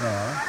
Да.